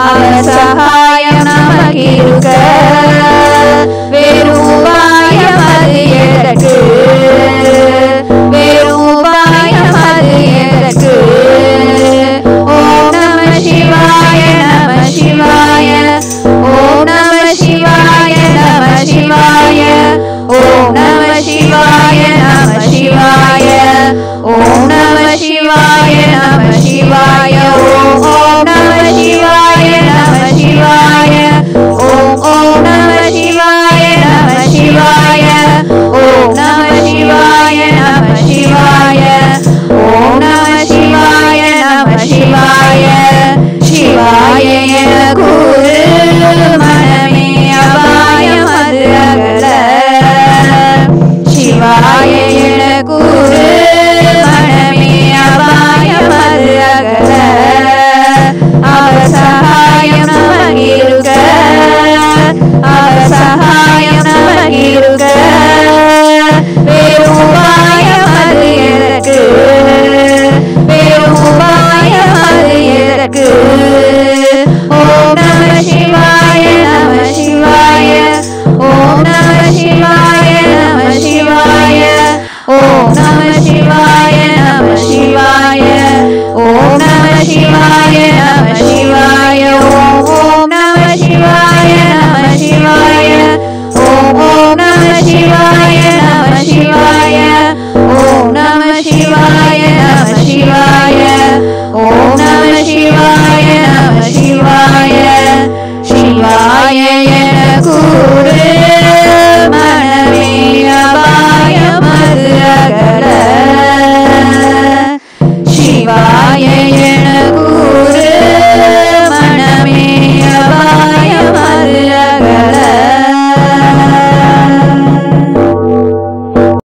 அவர் சகாயம் நமக்கு இருக்க Hare Hare